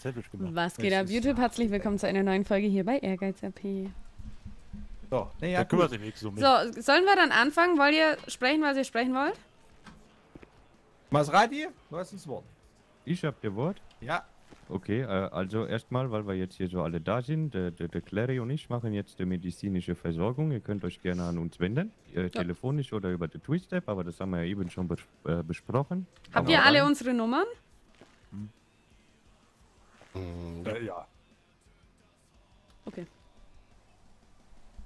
Sandwich gemacht. Was geht ab, YouTube? Herzlich willkommen zu einer neuen Folge hier bei Ehrgeiz RP. So, nee, Da ja, kümmert gut. sich nichts um mich. So, sollen wir dann anfangen? Wollt ihr sprechen, was ihr sprechen wollt? Maserati, du hast das Wort. Ich hab dir Wort. Ja, Okay, äh, also erstmal, weil wir jetzt hier so alle da sind, der, der, der Clary und ich machen jetzt die medizinische Versorgung. Ihr könnt euch gerne an uns wenden, äh, telefonisch oder über die Twist-App, aber das haben wir ja eben schon bes äh, besprochen. Habt Hau ihr alle unsere Nummern? Äh, ja. Okay.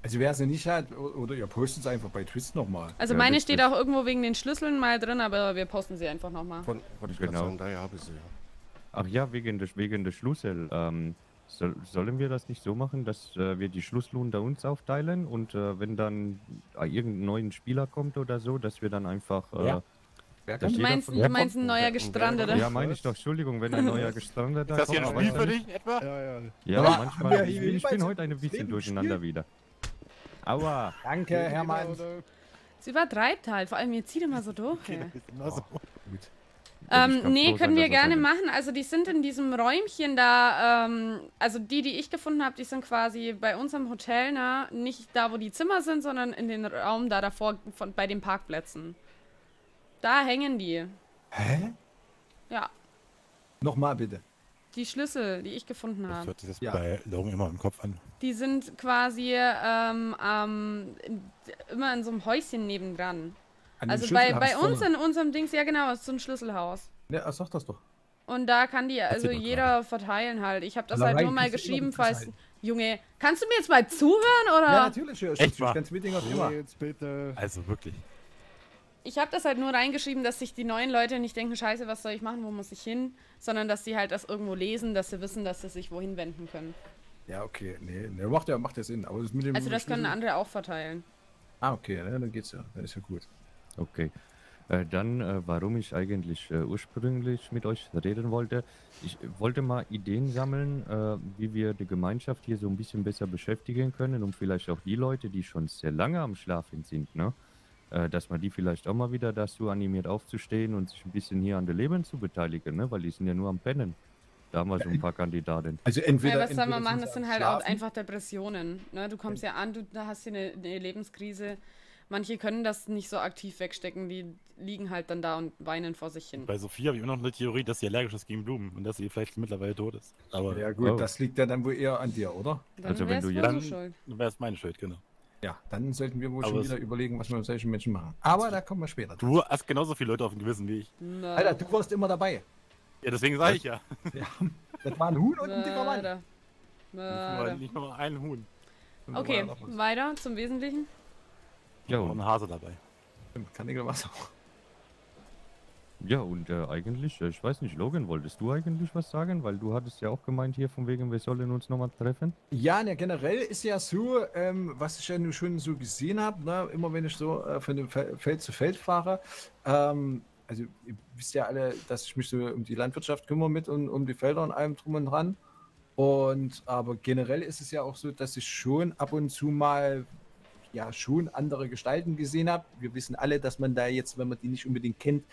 also wer sie nicht hat, oder ihr postet es einfach bei Twist nochmal. Also Ja, meine steht auch irgendwo wegen den Schlüsseln mal drin, aber wir posten sie einfach nochmal. Von, ich Genau. genau. sagen, daher habe ich sie. Ja. Ach ja, wegen des, wegen des Schlüssel. Ähm, soll, sollen wir das nicht so machen, dass äh, wir die Schlüssel unter uns aufteilen und äh, wenn dann äh, irgendein neuer Spieler kommt oder so, dass wir dann einfach... Äh, Ja. Du meinst, du Ja, meinst ein neuer Gestrandeter? Ja, meine ich doch, Entschuldigung, wenn ein neuer Gestrandeter Ist das hier ein kommt, Spiel für dich etwa? Ja, ja. Ja, manchmal. wir Ich, ich bin heute ein bisschen durcheinander wieder. Aua. Danke, Hermann. Es übertreibt halt, vor allem ihr zieht immer so durch. Okay, immer so. Gut. Ja, Ähm, nee, können sein, wir gerne machen. Also die sind in diesem Räumchen da, ähm, also die, die ich gefunden habe, die sind quasi bei uns im Hotel, ne? Nicht da, wo die Zimmer sind, sondern in den Raum da davor von, bei den Parkplätzen. Da hängen die. Hä? Ja, Nochmal bitte. die Schlüssel, die ich gefunden Das habe. hört sich das Ja. bei Logan immer im Kopf an. Die sind quasi ähm, ähm, immer in so einem Häuschen nebendran. An Also bei, bei uns vorne. in unserem Dings, ja genau, ist so ein Schlüsselhaus. Ja, sag das doch. Und da kann die, also jeder verteilen halt. Ich habe das Aber halt nur mal geschrieben, falls. Junge, kannst du mir jetzt mal zuhören oder? Ja, natürlich. Ja, Echt ich wahr? ganz Meeting auf immer. Jetzt bitte. Also wirklich. Ich habe das halt nur reingeschrieben, dass sich die neuen Leute nicht denken, scheiße, was soll ich machen, wo muss ich hin? Sondern dass sie halt das irgendwo lesen, dass sie wissen, dass sie sich wohin wenden können. Ja, okay. Nee, nee macht, ja, macht ja Sinn. Aber das mit dem Also das können andere auch verteilen. Ah, okay. Ne, dann geht's ja. Dann ist ja gut. Okay. Äh, dann, äh, warum ich eigentlich äh, ursprünglich mit euch reden wollte. Ich äh, wollte mal Ideen sammeln, äh, wie wir die Gemeinschaft hier so ein bisschen besser beschäftigen können und vielleicht auch die Leute, die schon sehr lange am Schlafen sind, ne? Äh, dass man die vielleicht auch mal wieder dazu animiert aufzustehen und sich ein bisschen hier an der Leben zu beteiligen, ne? weil die sind ja nur am Pennen. Da haben wir so ein paar Kandidaten. Also entweder. ja, was soll man machen? Das sind halt auch Schlafen. einfach Depressionen. Ne? Du kommst ja an, du da hast hier eine, eine Lebenskrise. Manche können das nicht so aktiv wegstecken, die liegen halt dann da und weinen vor sich hin. Bei Sophie habe ich immer noch eine Theorie, dass sie allergisch ist gegen Blumen und dass sie vielleicht mittlerweile tot ist. Aber Ja, gut. Oh. Das liegt ja dann wohl eher an dir, oder? Dann Also wenn du jetzt- dann schuld. wäre es meine Schuld, genau. Ja, dann sollten wir wohl Aber schon wieder überlegen, was wir mit solchen Menschen machen. Aber da kommen wir später. Du hast genauso viele Leute auf dem Gewissen wie ich. Na, Alter, du warst immer dabei. Ja, deswegen sage ich ja. Ja, das war ein Huhn und ein dicker Mann. Mörder. Nicht nur ein Huhn. Okay, was. weiter zum Wesentlichen. Ja, Und ein Hase dabei. Kanägelwasser. Ja, und äh, eigentlich, äh, ich weiß nicht, Logan, wolltest du eigentlich was sagen? Weil du hattest ja auch gemeint hier von wegen, wir sollen uns nochmal treffen. Ja, ne, generell ist ja so, ähm, was ich ja nun schon so gesehen habe, ne, immer wenn ich so äh, von dem Fe- Feld zu Feld fahre, ähm, also ihr wisst ja alle, dass ich mich so um die Landwirtschaft kümmere mit und um die Felder und allem drum und dran. Und aber generell ist es ja auch so, dass ich schon ab und zu mal ja schon andere Gestalten gesehen habe. Wir wissen alle, dass man da jetzt, wenn man die nicht unbedingt kennt,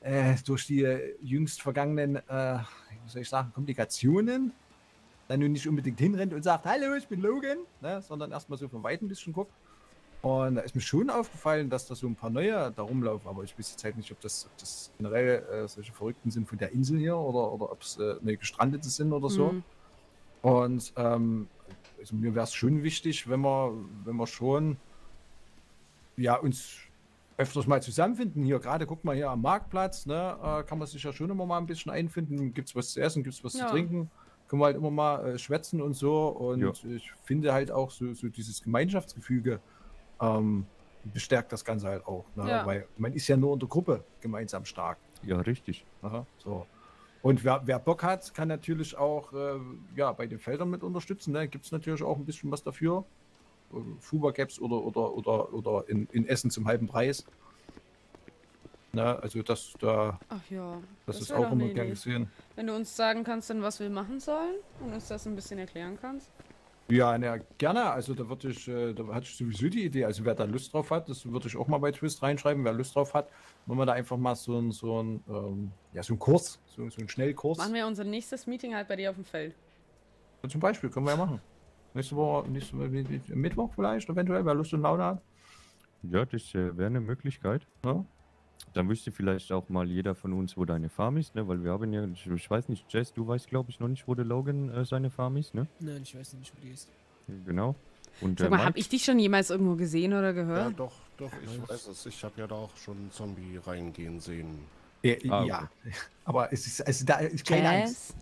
äh, durch die jüngst vergangenen, äh, wie soll ich sagen, Komplikationen dann nun nicht unbedingt hinrennt und sagt, hallo, ich bin Logan, ne, sondern erstmal so von weitem ein bisschen guckt. Und da ist mir schon aufgefallen, dass da so ein paar neue da rumlaufen, aber ich weiß jetzt halt nicht, ob das, ob das generell äh, solche Verrückten sind von der Insel hier oder, oder ob es äh, neue Gestrandete sind oder so. Mhm. Und ähm, also mir wäre es schon wichtig, wenn wir, wenn wir schon ja, uns öfters mal zusammenfinden. Hier, gerade guck mal hier am Marktplatz, ne, äh, kann man sich ja schon immer mal ein bisschen einfinden. Gibt es was zu essen, gibt es was Ja. zu trinken. Können wir halt immer mal äh, schwätzen und so. Und Ja. ich finde halt auch so, so dieses Gemeinschaftsgefüge ähm, bestärkt das Ganze halt auch. Ne? Ja. Weil man ist ja nur in der Gruppe gemeinsam stark. Ja, richtig. Aha, so. Und wer, wer Bock hat, kann natürlich auch äh, ja, bei den Feldern mit unterstützen. Ne? Gibt es natürlich auch ein bisschen was dafür. Äh, Fubercaps oder, oder, oder, oder in, in Essen zum halben Preis. Ne? Also das, da, Ach ja. das, ist wär auch immer gern gesehen. Wenn du uns sagen kannst, dann was wir machen sollen und uns das ein bisschen erklären kannst. Ja, na, gerne. Also da würde ich, äh, da hatte ich sowieso die Idee. Also wer da Lust drauf hat, das würde ich auch mal bei Twist reinschreiben. Wer Lust drauf hat, wenn wir da einfach mal so ein, so ein, ähm, ja, so ein Kurs, so, so ein Schnellkurs. Machen wir unser nächstes Meeting halt bei dir auf dem Feld. Zum Beispiel können wir ja machen. Nächste Woche, nächste Woche Mittwoch vielleicht, eventuell, wer Lust und Laune hat. Ja, das äh, wäre eine Möglichkeit. Ja? Dann wüsste vielleicht auch mal jeder von uns, wo deine Farm ist, ne? Weil wir haben ja, ich, ich weiß nicht, Jess, du weißt glaube ich noch nicht, wo der Logan äh, seine Farm ist, ne? Nein, ich weiß nicht, wo die ist. Genau. Und Sag äh, mal, Mike- hab ich dich schon jemals irgendwo gesehen oder Ja, gehört? doch, doch, ich weiß es. Ich habe ja da auch schon einen Zombie reingehen sehen. Ja, Ah, ja. aber es ist, also da ist keine Angst.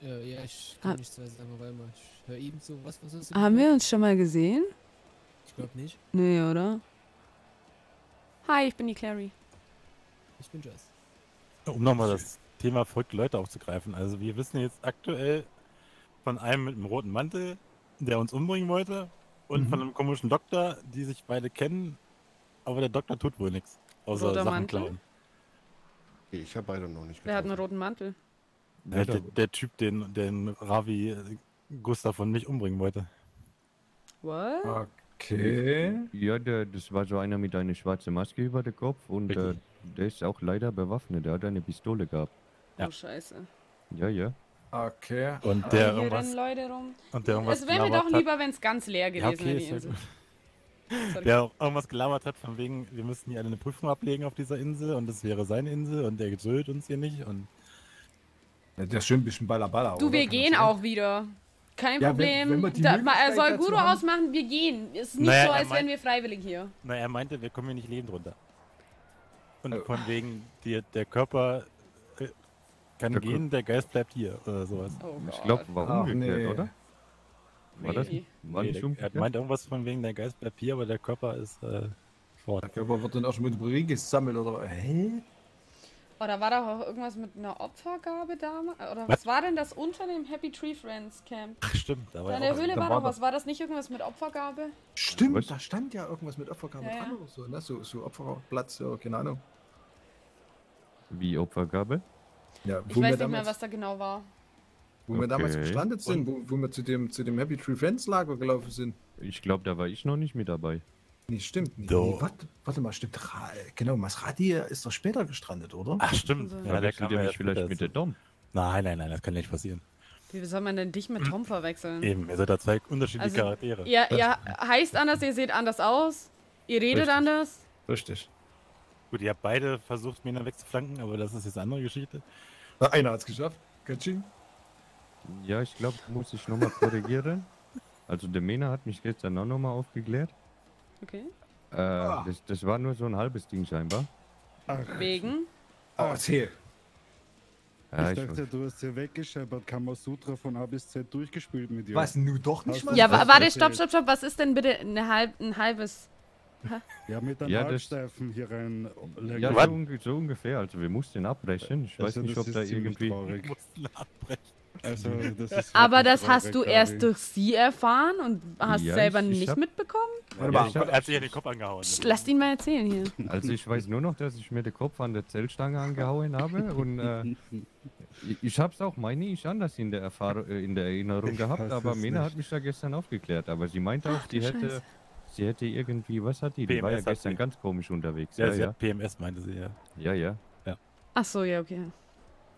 Jazz? Ja, ja, ich Ah. kann nichts mehr sagen, weil mal. Ich höre eben so, was, was hast du Haben wir uns schon mal gesehen? Ich glaube nicht. Nee, oder? Hi, ich bin die Clary. Ich bin Jazz. Um nochmal das Thema verrückte Leute aufzugreifen. Also wir wissen jetzt aktuell von einem mit einem roten Mantel, der uns umbringen wollte, und Mhm. von einem komischen Doktor, die sich beide kennen, aber der Doktor tut wohl nichts. Außer Roter Sachen Mantel? klauen. Okay, Ich habe beide noch nicht Wer hat einen getroffen. roten Mantel? Der, der, der Typ, den, den Ravi äh, Gustav von mich umbringen wollte. What? Okay. Ja, der, das war so einer mit einer schwarzen Maske über dem Kopf und äh, der ist auch leider bewaffnet. Der hat eine Pistole gehabt. Ja. Oh, scheiße. Ja, ja. Okay. Und Hier der rennen irgendwas, Leute rum. und der irgendwas Es wäre mir doch lieber, wenn es ganz leer gewesen okay, wäre, ja. Sorry. Der auch irgendwas gelabert hat, von wegen, wir müssten hier alle eine Prüfung ablegen auf dieser Insel und das wäre seine Insel und der geduldet uns hier nicht. Und Ja, das ist schon ein bisschen Ballaballa. Du, oder? wir Kann gehen auch wieder. Kein Ja, wenn- Problem. wenn die da, er soll Guru haben- ausmachen, wir gehen. Ist nicht Naja, so, als wären wir freiwillig hier. na, er meinte, wir kommen hier nicht lebend runter. Und Oh. von wegen, die, der Körper äh, kann Der gehen, der Geist bleibt hier oder sowas. Oh Ich glaube, war Ach, umgekehrt, nee. oder? War das? Nee. War Nee, nicht der, er umgekehrt? meint irgendwas von wegen, der Geist bleibt hier, aber der Körper ist äh, fort. Der Körper wird dann auch schon mit Urin gesammelt oder Hä? Oh, da war doch auch irgendwas mit einer Opfergabe damals. Oder was, Was? war denn das unter dem Happy Tree Friends Camp? Ach stimmt, da war Da in ja der auch Höhle da war das. was. War das nicht irgendwas mit Opfergabe? Stimmt, Was? da stand ja irgendwas mit Opfergabe Ja, dran oder so, ne? So, so Opferplatz, ja, keine Ahnung. Wie Opfergabe? Ja, Ich wo wir weiß nicht damals, mehr, was da genau war. wo wir damals Okay. gestrandet sind, wo, wo wir zu dem, zu dem Happy Tree Friends Lager gelaufen sind. Ich glaube, da war ich noch nicht mit dabei. Nee, stimmt. Nee, So. nee, warte, warte mal, stimmt. Ra genau, Masradi ist doch später gestrandet, oder? Ach stimmt. Also- Ja, der ihr ja mich vielleicht mit der. Dom? Nein, nein, nein, das kann nicht passieren. Wie soll man denn dich mit Tom verwechseln? Eben, ihr seid da zwei unterschiedliche Also, Charaktere. Ihr, ihr heißt anders, ihr seht anders aus, ihr redet Richtig. anders. Richtig. Gut, ihr habt beide versucht, mir wegzuflanken, aber das ist jetzt eine andere Geschichte. Na, einer hat's geschafft. Katsching. Ja, ich glaube, muss ich nochmal korrigieren. Also der Mena hat mich gestern auch nochmal aufgeklärt. Okay. Äh, das, das war nur so ein halbes Ding scheinbar. Wegen. Oh, erzähl. Ja, ich ich, dachte, du hast hier weggescheppert, Kamasutra von A bis Z durchgespielt mit dir. Was, nu doch nicht mal? Ja, warte, erzählt? stopp, stopp, stopp. Was ist denn bitte eine halb, ein halbes? Ja, mit einem Ja, Halbsteifen hier rein. ja, so, so ungefähr. Also wir mussten abbrechen. Ich weiß Also, nicht, das ob da irgendwie... Traurig. mussten abbrechen. Also, das ist Aber das hast du erst durch sie erfahren und hast Ja, selber ich- ich nicht hab- mitbekommen? Warte Ja, mal, ich hab, er hat sich ja den Kopf angehauen. Psst, Lasst ihn mal erzählen hier. Also ich weiß nur noch, dass ich mir den Kopf an der Zellstange angehauen habe und äh, ich- ich habe es auch, meine ich, anders in der, Erfahrung, äh, in der Erinnerung gehabt, aber Mena nicht. hat mich da gestern aufgeklärt. Aber sie meinte auch, Ach, sie hätte, Scheiße. sie hätte irgendwie, was hat die? Die war ja PMS gestern sie. ganz komisch unterwegs. Ja, Ja, sie ja, hat PMS, meinte sie, ja. ja, ja. Ach so, ja, okay.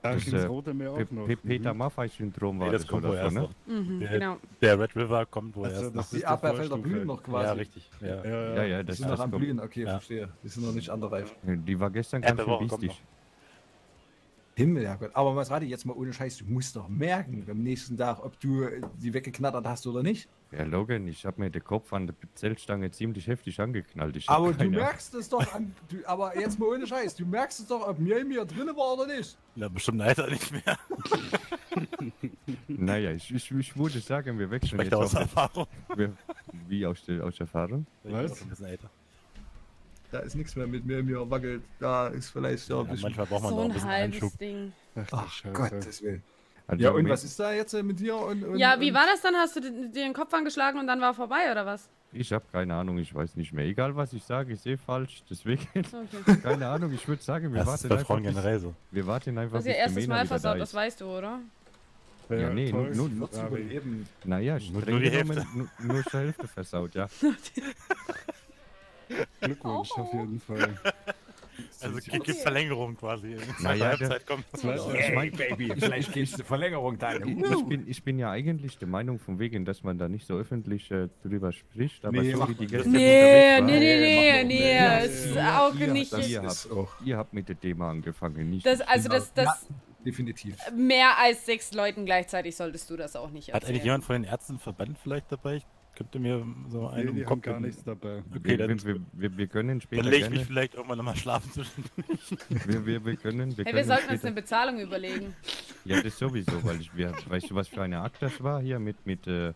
Peter. Maffei-Syndrom war Nee, das das kommt oder wohl so, erst ne? noch. Mhm, Der- genau. Der Red River kommt wohl Also, erst noch. Die ist Abwehrfelder blühen noch quasi. Ja, richtig. Ja. Ja, Ja, das, sind noch am. Blühen, okay, Ja. verstehe. Die sind noch nicht anderreif. Die war gestern ganz schön wichtig. Himmel, ja Gott. Aber Masradi, jetzt mal ohne Scheiß, du musst doch merken am nächsten Tag, ob du die weggeknattert hast oder nicht. Ja, Logan, ich habe mir den Kopf an der Zellstange ziemlich heftig angeknallt. Ich Aber du merkst es doch an, du, aber jetzt mal ohne Scheiß, du merkst es doch, ob mir drin war oder nicht. Na, bestimmt Alter nicht mehr. Naja, ich, ich, ich würde sagen, wir wechseln Spricht jetzt aus Erfahrung. wir, Wie aus, der, aus Erfahrung? Was? ein. Da ist nichts mehr mit mir wackelt. Da ist vielleicht ja ein Ja, bisschen. manchmal braucht man So noch ein ein halbes Einschub. Ding. Ach, Ach. Gottes Willen. Also Ja, und was ist da jetzt äh, mit dir? Und, und, Ja, wie und- war das dann? Hast du dir den Kopf angeschlagen und dann war vorbei, oder was? Ich habe keine Ahnung, ich weiß nicht mehr. Egal was ich sage, ich sehe falsch. Deswegen, Okay. keine Ahnung, ich würde sagen, wir Das ist warten bei einfach, Frauen generell so. wir warten einfach, Das ist ihr erstes Mal wieder da versaut, das ist. weißt du, oder? Ja, nee, nur, toll. nur, Die nur, zu überleben. naja, Nur- nur die Hälfte. nur, nur zur Hälfte versaut, ja. Glückwunsch auf jeden Fall. Also gibt gibt Verlängerung quasi. Naja, der- kommt. Ich mein, Baby, vielleicht gibt es eine Verlängerung dann. ich, bin, ich bin ja eigentlich der Meinung von wegen, dass man da nicht so öffentlich äh, drüber spricht, aber Nee, so wie die. Gäste Nee, nee, nee, nee, nee, Ja, ist auch ihr nicht. habt das- Ihr habt- auch Ihr habt mit dem Thema angefangen, nicht. Das, also das, Genau. das definitiv. mehr als sechs Leuten gleichzeitig solltest du das auch nicht Hat eigentlich erzählen. jemand von den Ärztenverband vielleicht dabei? Ich könnte mir so einen Nee, Kopf gar nichts dabei. Okay, wir, dann, wir, wir, wir können später dann lege ich mich gerne, vielleicht irgendwann nochmal schlafen zwischen. wir, wir, wir können, wir Hey, wir können sollten uns später, eine Bezahlung überlegen. ja, das sowieso, weil ich, wir, weißt du, was für eine Akt das war hier mit, mit, äh,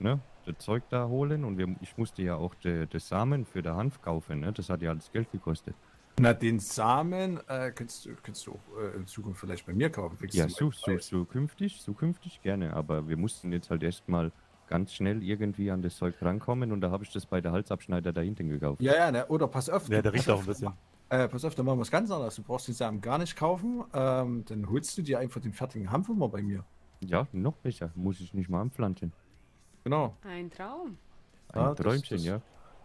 ne, das Zeug da holen und wir, ich musste ja auch de, das Samen für den Hanf kaufen, ne, das hat ja alles Geld gekostet. Na, den Samen äh, kannst, du, kannst du auch äh, in Zukunft vielleicht bei mir kaufen. Ja, mal zukünftig, zukünftig gerne, aber wir mussten jetzt halt erstmal ganz schnell irgendwie an das Zeug rankommen und da habe ich das bei der Halsabschneider da hinten gekauft. Ja, ja, ne? oder pass auf. Ja, der riecht pass auch auf, ein bisschen. Äh, pass auf, dann machen wir es ganz anders. Du brauchst den Samen gar nicht kaufen. Ähm, dann holst du dir einfach den fertigen Hanf immer bei mir. Ja, noch besser, muss ich nicht mal anpflanzen. Genau. Ein Traum. Ein Ja, Träumchen, das- ja.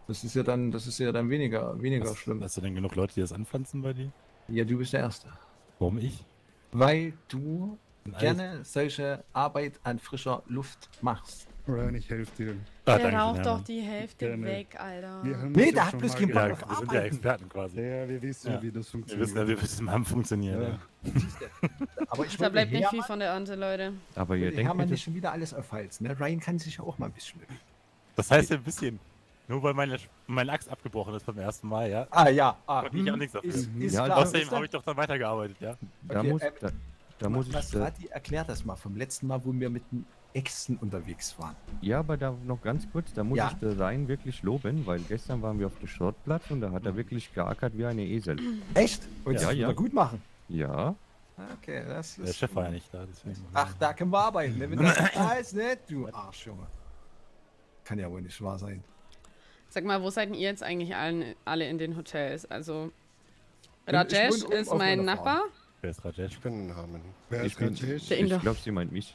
Das ist ja dann, das ist ja dann weniger, weniger Hast, schlimm. hast du denn genug Leute, die das anpflanzen bei dir? Ja, du bist der Erste. Warum ich? Weil du gerne solche Arbeit an frischer Luft machst. Ryan, ich helfe dir. Ah, Der danke, raucht doch die Hälfte Gerne. weg, Alter. Wir haben Nee, der hat bloß keinen Bock auf wir sind ja Arbeiten. Experten quasi. Ja, wir wissen, Ja. wie das Wir funktioniert. wissen ja, wie das funktioniert. Ja. Ja. Aber ich Da bleibt nicht viel von der Ernte, Leute. Aber ihr denkt, Hermann mir nicht schon wieder alles auf Hals. Ne? Ryan kann sich ja auch mal ein bisschen üben. Das heißt ja ein bisschen. Nur weil meine, meine Axt abgebrochen ist beim ersten Mal, ja. Ah ja, ah, Konnte ich auch nichts dafür. Ist, ist Ja, klar. Außerdem Ist habe ich doch dann weitergearbeitet, ja. da Okay, muss, äh, da, da muss ich, äh, Maserati, erklär das mal vom letzten Mal, wo wir mit dem Exen unterwegs waren. ja, aber da noch ganz kurz, da muss Ja. ich den Rhein wirklich loben, weil gestern waren wir auf dem Schrottplatz und da hat er wirklich geackert wie eine Esel. Echt? Und Ja, das ja. gut machen. Ja, Okay, das Der ist. Chef war ja nicht da, deswegen. Ach, da können wir arbeiten. Ne? Wenn das da ist, ne? Du Arsch, Junge. Kann ja wohl nicht wahr sein. Sag mal, wo seid denn ihr jetzt eigentlich allen, alle in den Hotels? Also, Rajesh ist mein Nachbar. Wer ist Rajesh? Ich bin in Harmony. Wer ich ist bin, Rajesh? Ich glaube, sie meint mich.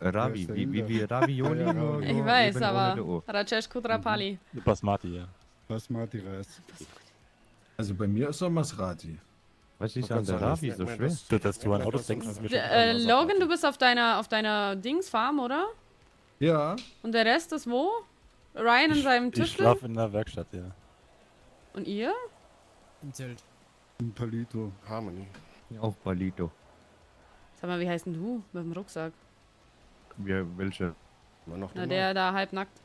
Äh, Ravi, wie, wie, wie Ravioli, Ja. Ich weiß, aber. Rajesh Kudrapali. Basmati, ja. Was Marty Reis? Also bei mir ist er Maserati. Was ist an der Ravi ich so schwer? das- Du, dass du an Autos das denkst, ist mir schon Äh. Logan, du bist auf deiner, auf deiner Dingsfarm, oder? Ja. Und der Rest ist wo? Ryan in seinem Ich Tüftel? schlafe in der Werkstatt, ja. Und ihr? Im Zelt. Ein Palito. Harmony. Auf Balito. Sag mal, wie heißt denn du mit dem Rucksack? Wir, welche? Immer noch Na, der der da halb nackt.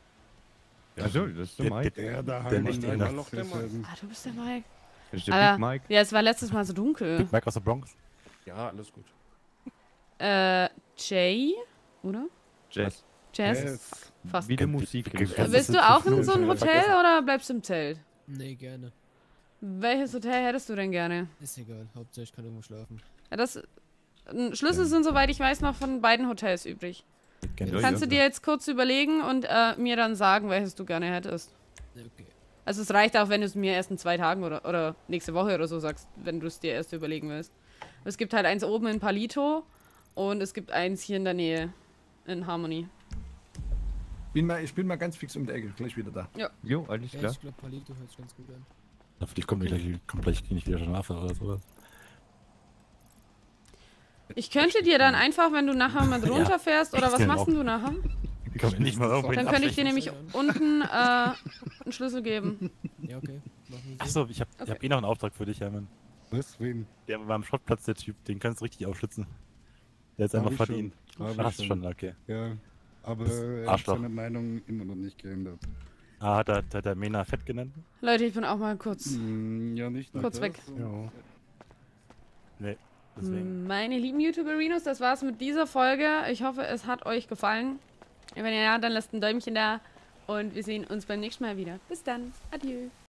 Also, das ist der Der- Mike. Der da Der haben nicht wir ändert. noch der Mann. Ah, du bist der Mike. Das ist der Alter, Big Mike. ja, es war letztes Mal so dunkel. Mike aus der Bronx. Ja, alles gut. Äh, Jay, oder? Jazz. Jazz? Yes. Fast. Wie die Musik. Ge- ge- ist. Das Willst ist du auch in so ein ich hab Hotel oder bleibst du im Zelt? Nee, gerne. Welches Hotel hättest du denn gerne? Ist egal. Hauptsache ich kann irgendwo schlafen. Ja, das. Schlüssel sind, soweit ich weiß, noch von beiden Hotels übrig. Ja, ich. Kannst du dir jetzt kurz überlegen und äh, mir dann sagen, welches du gerne hättest? Okay. Also es reicht auch, wenn du es mir erst in zwei Tagen oder, oder nächste Woche oder so sagst, wenn du es dir erst überlegen willst. Es gibt halt eins oben in Palito und es gibt eins hier in der Nähe in Harmony. Bin mal, ich bin mal ganz fix um die Ecke. Gleich wieder da. Jo, alles Ja, klar. ich glaube, Palito hört sich ganz gut an. Vielleicht kommt gleich, kommt gleich nicht wieder schlafen oder sowas. Ich könnte dir dann einfach, wenn du nachher mal Ja. runterfährst, oder was machst denn du nachher? Ich kann nicht mal irgendwo Dann könnte ich dir nämlich unten äh, einen Schlüssel geben. Ja, okay. Achso, ich habe Okay. hab eh noch einen Auftrag für dich, Hermann. Was? Wen? Der war am Schrottplatz, der Typ, den kannst du richtig aufschlitzen. Der ist einfach schon. verdient. Hast du schon. schon, okay. Ja. Aber er hat seine Meinung immer noch nicht geändert. Ah, hat er, hat er Mena fett genannt? Leute, ich bin auch mal kurz. Hm, ja, nicht nur Kurz das. weg. Ja. Nee, deswegen. Meine lieben YouTuberinos, das war's mit dieser Folge. Ich hoffe, es hat euch gefallen. Wenn ja, dann lasst ein Däumchen da. Und wir sehen uns beim nächsten Mal wieder. Bis dann. Adieu.